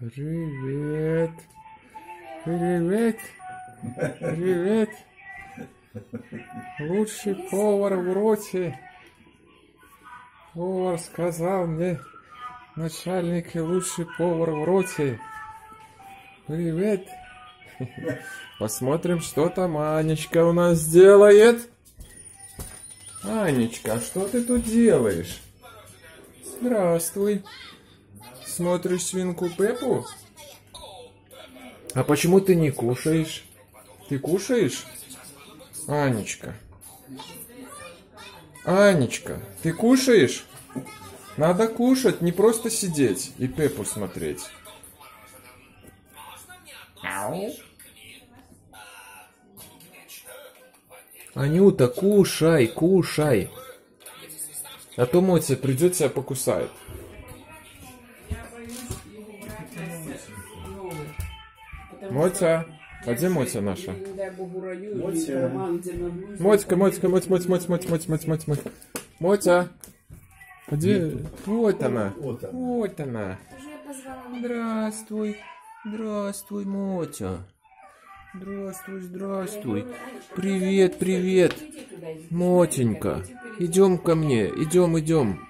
Привет. Привет. Привет. Лучший повар в роте. Повар сказал мне, начальник и лучший повар в роте. Привет. Посмотрим, что там Анечка у нас делает. Анечка, а что ты тут делаешь? Здравствуй. Смотришь свинку Пеппу? А почему ты не кушаешь? Ты кушаешь? Анечка. Анечка, ты кушаешь? Надо кушать, не просто сидеть и Пеппу смотреть. Ау. Анюта, кушай, кушай. А то Мотя придет тебя покусает. Мотя, а где Мотя наша? Мотя. Мотька, Мотька, Моть, Моть, Моть, Моть, Моть, Моть, Моть, Моть. Мотя. А Где? Вот она. Вот она. Здравствуй. Здравствуй, Мотя. Здравствуй, здравствуй. Привет, привет. Мотенька. Идем ко мне. Идем, идем.